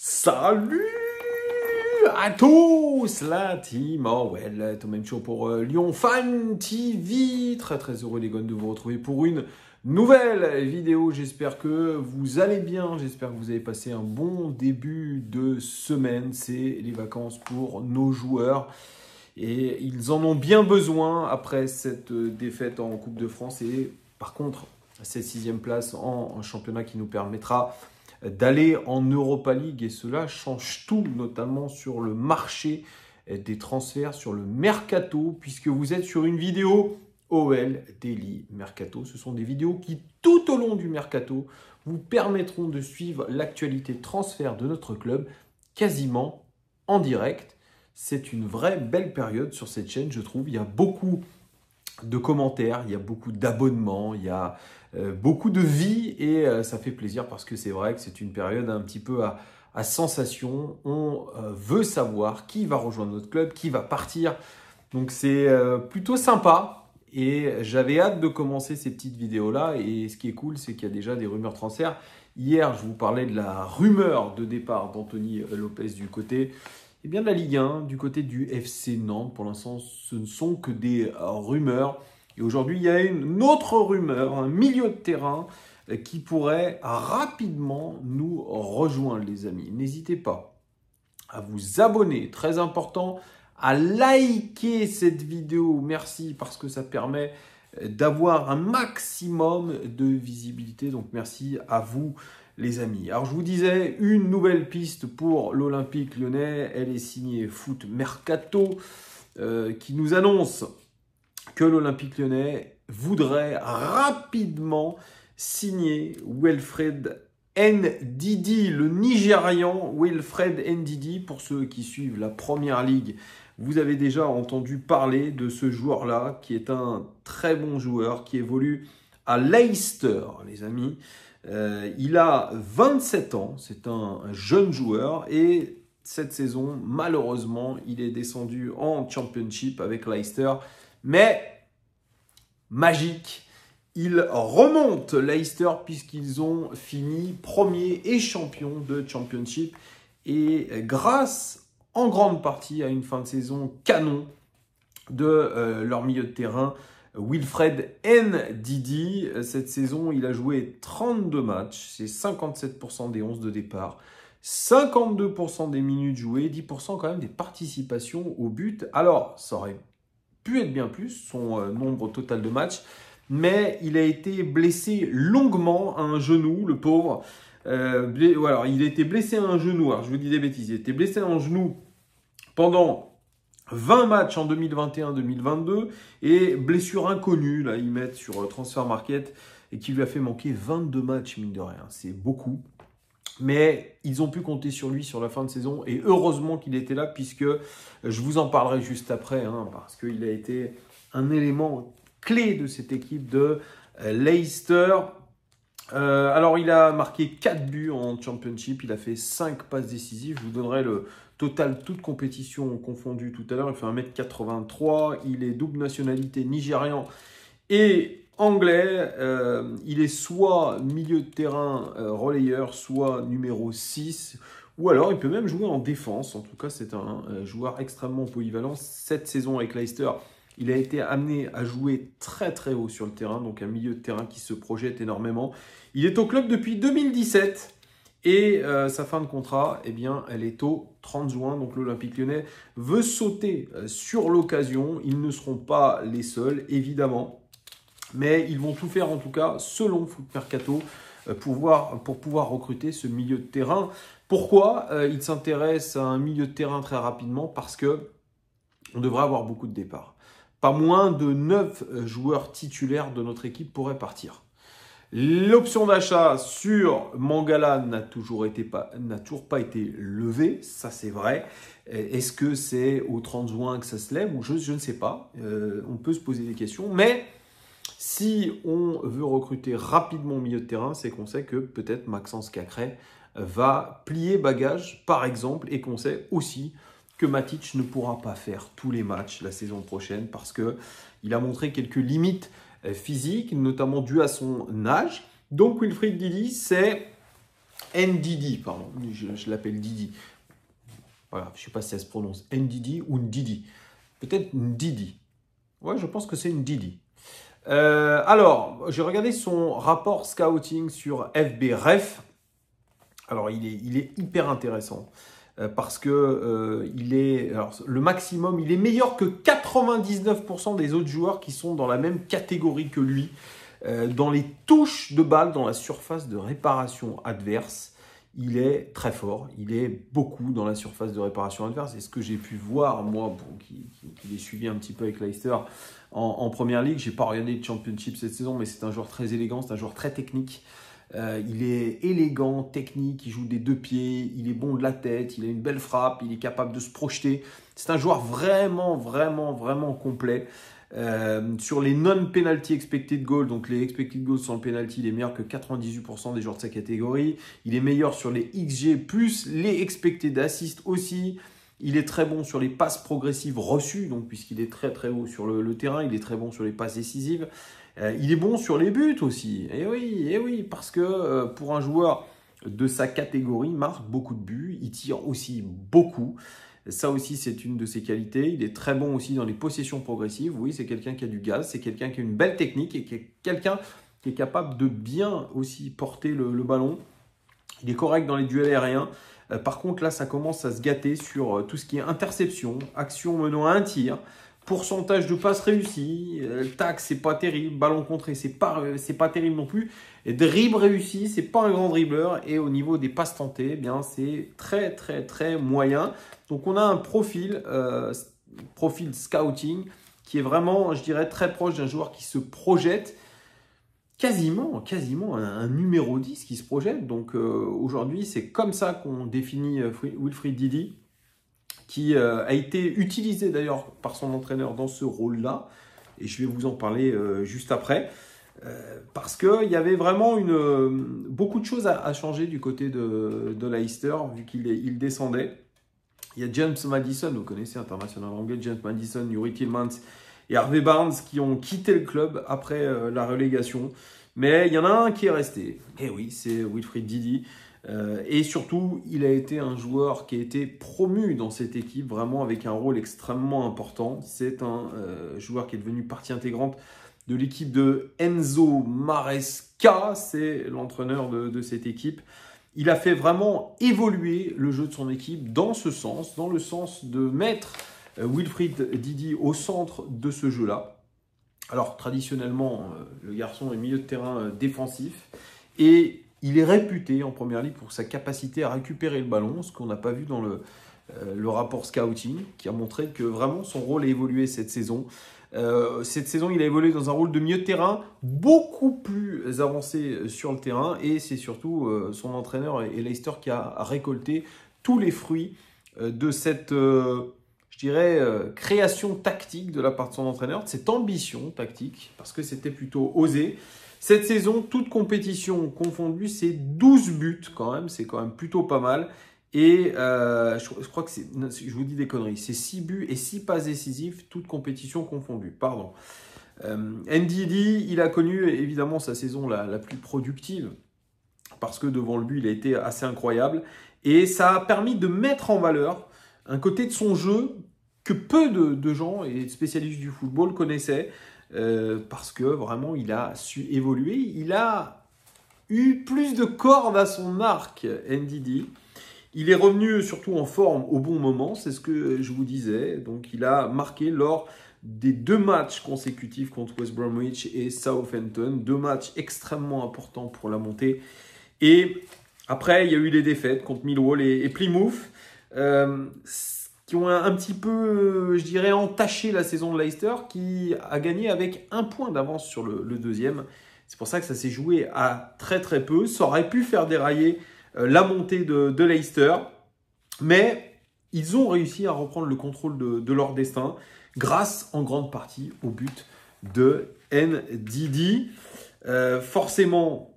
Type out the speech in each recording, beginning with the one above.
Salut à tous la team Oh well, même chaud pour euh, Lyon Fan TV. Très très heureux les gars de vous retrouver pour une nouvelle vidéo. J'espère que vous allez bien, j'espère que vous avez passé un bon début de semaine. C'est les vacances pour nos joueurs. Et ils en ont bien besoin après cette euh, défaite en Coupe de France. Et par contre, cette sixième place en championnat qui nous permettra d'aller en Europa League et cela change tout, notamment sur le marché des transferts, sur le mercato, puisque vous êtes sur une vidéo OL Daily Mercato. Ce sont des vidéos qui, tout au long du mercato, vous permettront de suivre l'actualité transfert de notre club quasiment en direct. C'est une vraie belle période sur cette chaîne, je trouve. Il y a beaucoup de commentaires, il y a beaucoup d'abonnements, il y a beaucoup de vie et euh, ça fait plaisir parce que c'est vrai que c'est une période un petit peu à, sensation. On euh, veut savoir qui va rejoindre notre club, qui va partir. Donc c'est plutôt sympa et j'avais hâte de commencer ces petites vidéos-là. Et ce qui est cool, c'est qu'il y a déjà des rumeurs transferts. Hier, je vous parlais de la rumeur de départ d'Anthony Lopez du côté eh bien, de la Ligue 1, du côté du FC Nantes. Pour l'instant, ce ne sont que des rumeurs. Et aujourd'hui, il y a une autre rumeur, un milieu de terrain euh, qui pourrait rapidement nous rejoindre, les amis. N'hésitez pas à vous abonner, très important, à liker cette vidéo. Merci parce que ça permet euh, d'avoir un maximum de visibilité. Donc merci à vous les amis. Alors je vous disais, une nouvelle piste pour l'Olympique lyonnais, elle est signée Foot Mercato, euh, qui nous annonce que l'Olympique lyonnais voudrait rapidement signer Wilfred Ndidi, le Nigérian Wilfred Ndidi. Pour ceux qui suivent la Première Ligue, vous avez déjà entendu parler de ce joueur-là, qui est un très bon joueur, qui évolue à Leicester, les amis. Euh, il a 27 ans, c'est un jeune joueur et cette saison, malheureusement, il est descendu en Championship avec Leicester. Mais magique, il remonte Leicester puisqu'ils ont fini premier et champion de Championship. Et grâce en grande partie à une fin de saison canon de euh, leur milieu de terrain, Wilfred N. Didi. Cette saison, il a joué 32 matchs, c'est 57% des 11 de départ. 52% des minutes jouées, 10% quand même des participations au but. Alors, ça aurait être bien plus, son euh, nombre total de matchs, mais il a été blessé longuement à un genou, le pauvre. Euh, il a été blessé à un genou, alors je vous dis des bêtises, il a blessé à un genou pendant 20 matchs en 2021-2022 et blessure inconnue, là ils mettent sur euh, Transfer Market et qui lui a fait manquer 22 matchs mine de rien, c'est beaucoup. Mais ils ont pu compter sur lui sur la fin de saison et heureusement qu'il était là puisque je vous en parlerai juste après hein, parce qu'il a été un élément clé de cette équipe de euh, Leicester. Euh, alors il a marqué 4 buts en championship, il a fait 5 passes décisives. Je vous donnerai le total toute compétition confondue tout à l'heure. Il fait 1m83, il est double nationalité nigérian et anglais, euh, il est soit milieu de terrain euh, relayeur, soit numéro 6, ou alors il peut même jouer en défense. En tout cas, c'est un euh, joueur extrêmement polyvalent. Cette saison avec Leicester, il a été amené à jouer très très haut sur le terrain, donc un milieu de terrain qui se projette énormément. Il est au club depuis 2017. Et sa fin de contrat, eh bien, elle est au 30 juin. Donc l'Olympique lyonnais veut sauter sur l'occasion. Ils ne seront pas les seuls, évidemment. Mais ils vont tout faire en tout cas selon Foot Mercato euh, pour, pour pouvoir recruter ce milieu de terrain. Pourquoi euh, il s'intéresse à un milieu de terrain très rapidement? Parce que on devrait avoir beaucoup de départs. Pas moins de 9 euh, joueurs titulaires de notre équipe pourraient partir. L'option d'achat sur Mangala n'a toujours, toujours pas été levée, ça c'est vrai. Est-ce que c'est au 30 juin que ça se lève? Ou je, je ne sais pas. on peut se poser des questions, mais si on veut recruter rapidement au milieu de terrain, c'est qu'on sait que peut-être Maxence Cacré va plier bagage, par exemple, et qu'on sait aussi que Matic ne pourra pas faire tous les matchs la saison prochaine parce qu'il a montré quelques limites euh, physiques, notamment dues à son âge. Donc Wilfried Didi, c'est Ndidi, pardon, je, l'appelle Didi. Voilà, je ne sais pas si ça se prononce Ndidi ou Ndidi. Peut-être Ndidi. Ouais, je pense que c'est Ndidi. Euh, alors, j'ai regardé son rapport scouting sur FBREF. Alors, il est, hyper intéressant euh, parce que euh, est le maximum, il est meilleur que 99% des autres joueurs qui sont dans la même catégorie que lui. Dans les touches de balle, dans la surface de réparation adverse, il est très fort. Il est beaucoup dans la surface de réparation adverse. Et ce que j'ai pu voir, moi, qui, l'ai suivi un petit peu avec Leicester en, première ligue, j'ai pas regardé de championship cette saison, mais c'est un joueur très élégant, c'est un joueur très technique. Euh, il est élégant, technique, il joue des deux pieds, il est bon de la tête, il a une belle frappe, il est capable de se projeter. C'est un joueur vraiment, vraiment, vraiment complet. Euh, sur les non-penalty expected goals, donc les expected goals sans le penalty, il est meilleur que 98% des joueurs de sa catégorie. Il est meilleur sur les XG plus les expected assists aussi. Il est très bon sur les passes progressives reçues, donc puisqu'il est très très haut sur le, terrain, il est très bon sur les passes décisives. Euh, il est bon sur les buts aussi. Et oui, et oui, parce que euh, pour un joueur de sa catégorie, marque beaucoup de buts, il tire aussi beaucoup. Ça aussi, c'est une de ses qualités. Il est très bon aussi dans les possessions progressives. Oui, c'est quelqu'un qui a du gaz, c'est quelqu'un qui a une belle technique et qui est quelqu'un qui est capable de bien aussi porter le, ballon. Il est correct dans les duels aériens. Euh, par contre, là, ça commence à se gâter sur euh, tout ce qui est interception, action menant à un tir, pourcentage de passes réussies, euh, tac, c'est pas terrible, ballon contré, c'est pas, c'est pas terrible non plus. Et dribble réussi, c'est pas un grand dribbleur. Et au niveau des passes tentées, eh bien c'est très très très moyen. Donc on a un profil, euh, profil scouting qui est vraiment, je dirais, très proche d'un joueur qui se projette quasiment, quasiment un, numéro 10 qui se projette. Donc euh, aujourd'hui, c'est comme ça qu'on définit euh, Wilfried Didi, qui a été utilisé d'ailleurs par son entraîneur dans ce rôle-là. Et je vais vous en parler juste après. parce qu'il y avait vraiment une, beaucoup de choses à, changer du côté de, de Leicester, vu qu'il il descendait. Il y a James Madison, vous connaissez, international anglais, James Madison, Yuri Tillmans et Harvey Barnes qui ont quitté le club après euh, la relégation. Mais il y en a un qui est resté. Et eh oui, c'est Wilfried Didi. Euh, et surtout, il a été un joueur qui a été promu dans cette équipe, vraiment avec un rôle extrêmement important. C'est un euh, joueur qui est devenu partie intégrante de l'équipe de Enzo Maresca, c'est l'entraîneur de, cette équipe il a fait vraiment évoluer le jeu de son équipe dans ce sens, dans le sens de mettre euh, Wilfried Didi au centre de ce jeu-là. Alors traditionnellement, le garçon est milieu de terrain défensif et il est réputé en première ligue pour sa capacité à récupérer le ballon, ce qu'on n'a pas vu dans le, le rapport scouting, qui a montré que vraiment son rôle a évolué cette saison. Euh, cette saison, il a évolué dans un rôle de milieu terrain beaucoup plus avancé sur le terrain et c'est surtout euh, son entraîneur et Leicester qui a récolté tous les fruits euh, de cette, je dirais, création tactique de la part de son entraîneur, de cette ambition tactique parce que c'était plutôt osé. Cette saison, toute compétition confondue, c'est 12 buts quand même, c'est quand même plutôt pas mal. Et euh, je, crois que c'est, je vous dis des conneries, c'est 6 buts et 6 passes décisives, toutes compétitions confondues. Pardon. Euh, NDD, il a connu évidemment sa saison la, plus productive parce que devant le but, il a été assez incroyable. Et ça a permis de mettre en valeur un côté de son jeu que peu de, gens et spécialistes du football connaissaient euh, parce que vraiment, il a su évoluer. Il a eu plus de cordes à son arc, NDD. Il est revenu surtout en forme au bon moment, c'est ce que je vous disais. Donc il a marqué lors des deux matchs consécutifs contre West Bromwich et Southampton, deux matchs extrêmement importants pour la montée. Et après, il y a eu les défaites contre Millwall et, Plymouth, euh, qui ont un, petit peu, je dirais, entaché la saison de Leicester, qui a gagné avec un point d'avance sur le, le deuxième. C'est pour ça que ça s'est joué à très très peu. Ça aurait pu faire dérailler euh, la montée de, Leicester. Mais ils ont réussi à reprendre le contrôle de, leur destin grâce en grande partie au but de NDD. Euh, forcément,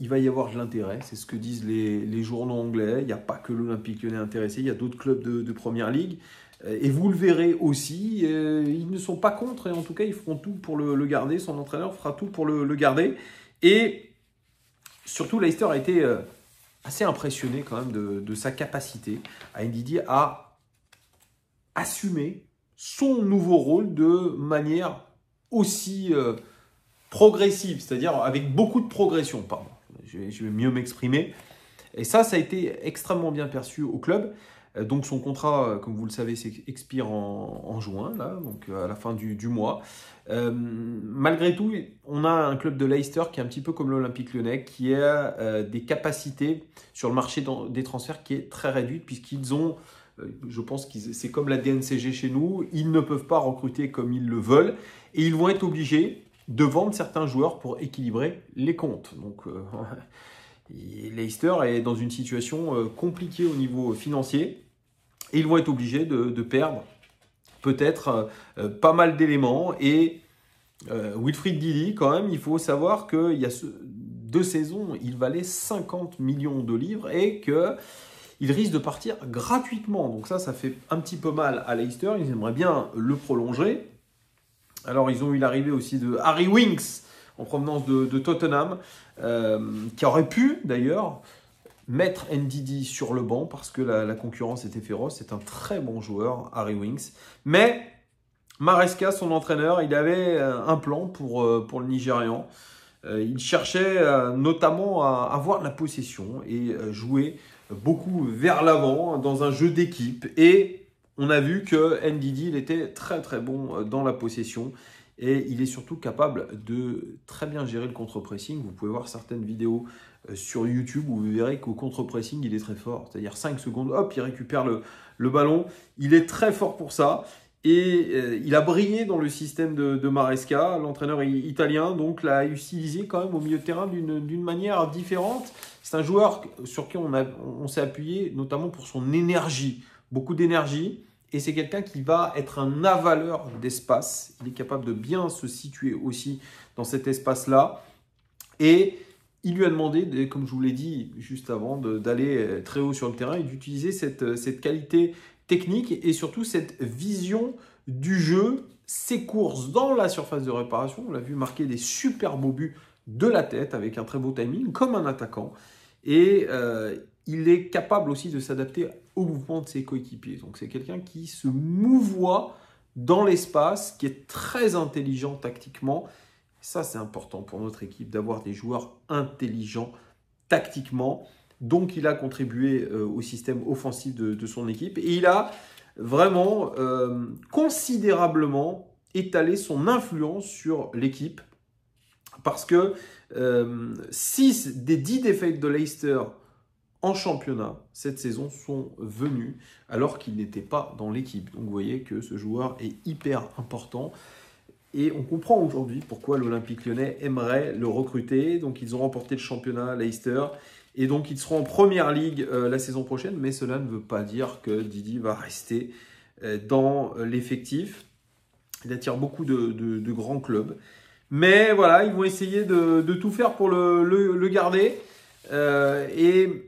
il va y avoir de l'intérêt, c'est ce que disent les, journaux anglais. Il n'y a pas que l'Olympique lyonnais intéressé, il y a d'autres clubs de, première ligue. Euh, et vous le verrez aussi, ils ne sont pas contre et en tout cas ils feront tout pour le, garder. Son entraîneur fera tout pour le, garder. Et surtout, Leicester a été assez impressionné quand même de, sa capacité à Ndidi à assumer son nouveau rôle de manière aussi euh, progressive, c'est-à-dire avec beaucoup de progression. Pardon, je vais mieux m'exprimer. Et ça, ça a été extrêmement bien perçu au club. Euh, donc son contrat, euh, comme vous le savez, expire en, juin, là, donc euh, à la fin du, mois. malgré tout, on a un club de Leicester qui est un petit peu comme l'Olympique lyonnais, qui a des capacités sur le marché des transferts qui est très réduite, puisqu'ils ont, je pense que c'est comme la DNCG chez nous, ils ne peuvent pas recruter comme ils le veulent, et ils vont être obligés de vendre certains joueurs pour équilibrer les comptes. Donc Leicester est dans une situation compliquée au niveau financier. Et ils vont être obligés de, perdre peut-être euh, euh, pas mal d'éléments. Et euh, Wilfried Didi, quand même, il faut savoir qu'il y a deux saisons, il valait 50 millions de livres et que il risque de partir gratuitement. Donc ça, ça fait un petit peu mal à Leicester. Ils aimeraient bien le prolonger. Alors, ils ont eu l'arrivée aussi de Harry Winks en provenance de, Tottenham, qui aurait pu d'ailleurs mettre NDD sur le banc parce que la, concurrence était féroce. C'est un très bon joueur, Harry Winks. Mais Maresca, son entraîneur, il avait euh, un plan pour, euh, pour le Nigérian. Euh, il cherchait notamment à avoir la possession et jouer beaucoup vers l'avant dans un jeu d'équipe. Et on a vu que NDD, il était très très bon dans la possession. Et il est surtout capable de très bien gérer le contre-pressing. Vous pouvez voir certaines vidéos euh, sur YouTube où vous verrez qu'au contre-pressing, il est très fort. C'est-à-dire 5 secondes, hop, il récupère le, ballon. Il est très fort pour ça. Et euh, il a brillé dans le système de, Maresca, l'entraîneur italien, donc l'a utilisé quand même au milieu de terrain d'une manière différente. C'est un joueur sur qui on s'est appuyé notamment pour son énergie, beaucoup d'énergie. Et c'est quelqu'un qui va être un avaleur d'espace. Il est capable de bien se situer aussi dans cet espace-là. Et il lui a demandé, comme je vous l'ai dit juste avant, d'aller euh, très haut sur le terrain et d'utiliser cette, euh, cette qualité technique et surtout cette vision du jeu, ses courses dans la surface de réparation. On l'a vu marquer des super beaux buts de la tête avec un très beau timing, comme un attaquant. Et euh, il est capable aussi de s'adapter au mouvement de ses coéquipiers. Donc c'est quelqu'un qui se mouvoie dans l'espace, qui est très intelligent tactiquement. Ça, c'est important pour notre équipe d'avoir des joueurs intelligents tactiquement. Donc, il a contribué euh, au système offensif de, son équipe et il a vraiment euh, considérablement étalé son influence sur l'équipe parce que 6 euh, des 10 défaites de Leicester en championnat cette saison sont venus alors qu'il n'était pas dans l'équipe. Donc vous voyez que ce joueur est hyper important. Et on comprend aujourd'hui pourquoi l'Olympique lyonnais aimerait le recruter. Donc ils ont remporté le championnat Leicester. Et donc ils seront en première ligue euh, la saison prochaine. Mais cela ne veut pas dire que Didi va rester euh, dans l'effectif. Il attire beaucoup de, grands clubs. Mais voilà, ils vont essayer de, tout faire pour le, garder. Euh, et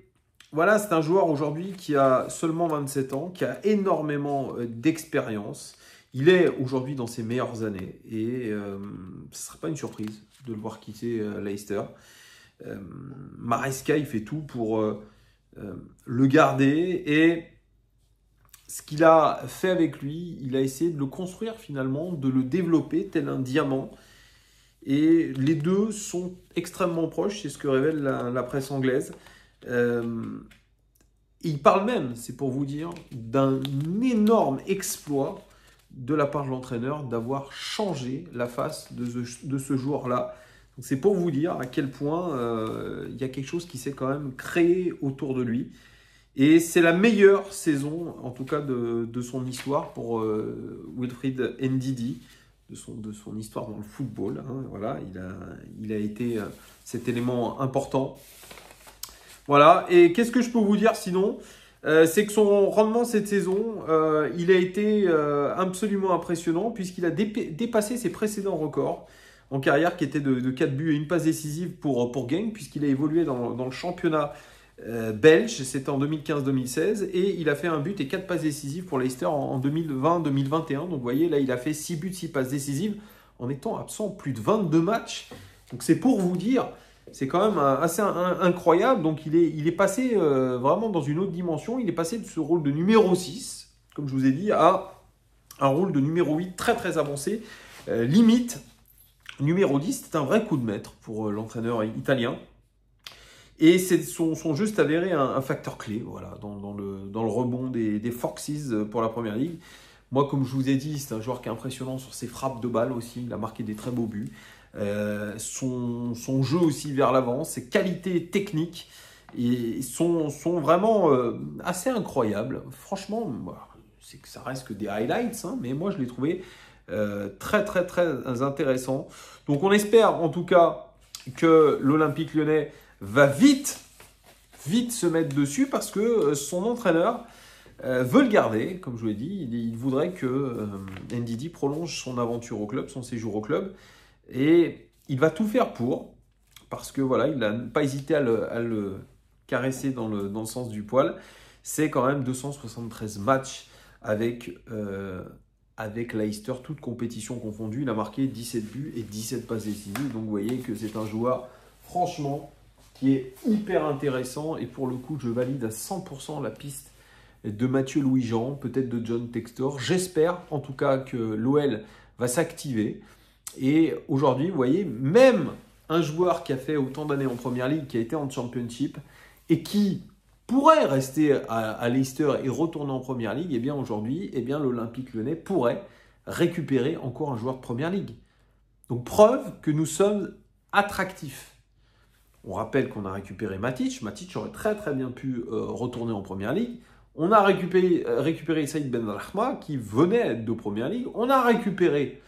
voilà, c'est un joueur aujourd'hui qui a seulement 27 ans, qui a énormément euh, d'expérience. Il est aujourd'hui dans ses meilleures années et euh, ce ne sera pas une surprise de le voir quitter euh, Leicester. Maresca, il fait tout pour le garder et ce qu'il a fait avec lui, il a essayé de le construire finalement, de le développer tel un diamant. Et les deux sont extrêmement proches, c'est ce que révèle la presse anglaise. Euh, il parle même, c'est pour vous dire, d'un énorme exploit de la part de l'entraîneur d'avoir changé la face de ce, joueur-là. C'est pour vous dire à quel point euh, il y a quelque chose qui s'est quand même créé autour de lui. Et c'est la meilleure saison, en tout cas, de, son histoire pour euh, Wilfried Ndidi, de son, histoire dans le football. Hein. voilà, il a été cet élément important voilà, et qu'est-ce que je peux vous dire sinon? Euh, c'est que son rendement cette saison, euh, il a été euh, absolument impressionnant puisqu'il a dépassé ses précédents records en carrière qui étaient de, 4 buts et une passe décisive pour, pour Gang puisqu'il a évolué dans, le championnat belge, c'était en 2015-2016 et il a fait un but et 4 passes décisives pour Leicester en, 2020-2021. Donc vous voyez là il a fait 6 buts, 6 passes décisives en étant absent plus de 22 matchs. Donc c'est pour vous dire C'est quand même assez incroyable. Donc il est, il est passé euh, vraiment dans une autre dimension. Il est passé de ce rôle de numéro 6, comme je vous ai dit, à un rôle de numéro 8 très très avancé. Euh, limite, numéro 10, c'est un vrai coup de maître pour euh, l'entraîneur italien. Et son, son s'est avéré un, facteur clé voilà, dans, le, dans le rebond des, des Foxes pour la Première Ligue. Moi, comme je vous ai dit, c'est un joueur qui est impressionnant sur ses frappes de balles aussi. Il a marqué des très beaux buts. Euh, son, jeu aussi vers l'avant, ses qualités techniques sont, vraiment euh, assez incroyables. Franchement, c'est que ça reste que des highlights, hein, mais moi je l'ai trouvé euh, très très très intéressant. Donc on espère en tout cas que l'Olympique lyonnais va vite, vite se mettre dessus parce que son entraîneur veut le garder, comme je vous l'ai dit. Il, voudrait que Ndidi prolonge son aventure au club, son séjour au club. Et il va tout faire pour, parce que voilà, il n'a pas hésité à le, caresser dans le, dans le, sens du poil. C'est quand même 273 matchs avec, euh, avec Leicester, toute compétition confondue. Il a marqué 17 buts et 17 passes décisives. Donc vous voyez que c'est un joueur, franchement, qui est hyper intéressant. Et pour le coup, je valide à 100% la piste de Mathieu Louis-Jean, peut-être de John Textor. J'espère en tout cas que l'OL va s'activer. Et aujourd'hui, vous voyez, même un joueur qui a fait autant d'années en première ligue, qui a été en championship, et qui pourrait rester à, Leicester et retourner en première ligue, et eh bien aujourd'hui, eh l'Olympique lyonnais pourrait récupérer encore un joueur de première ligue. Donc preuve que nous sommes attractifs. On rappelle qu'on a récupéré Matic. Matic aurait très très bien pu euh, retourner en première ligue. On a récupéré, euh, Saïd Ben Rahma qui venait de première ligue. On a récupéré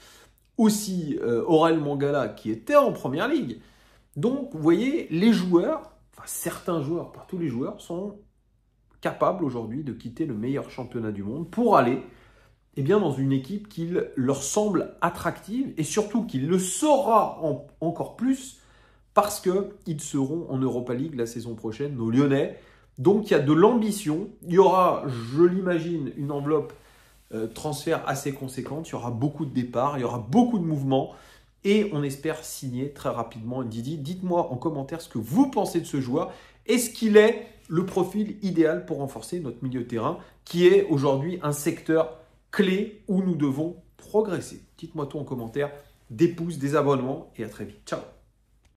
aussi euh, Aurel Mangala qui était en première ligue. Donc, vous voyez, les joueurs, enfin certains joueurs, pas tous les joueurs, sont capables aujourd'hui de quitter le meilleur championnat du monde pour aller eh bien, dans une équipe qui leur semble attractive et surtout qui le saura encore plus parce qu'ils seront en Europa League la saison prochaine, nos Lyonnais. Donc il y a de l'ambition. Il y aura, je l'imagine, une enveloppe euh, transfert assez conséquente. Il y aura beaucoup de départs, il y aura beaucoup de mouvements. Et on espère signer très rapidement Didi. Dites-moi en commentaire ce que vous pensez de ce joueur. Est-ce qu'il est le profil idéal pour renforcer notre milieu de terrain, qui est aujourd'hui un secteur clé où nous devons progresser? Dites-moi tout en commentaire. Des pouces, des abonnements et à très vite. Ciao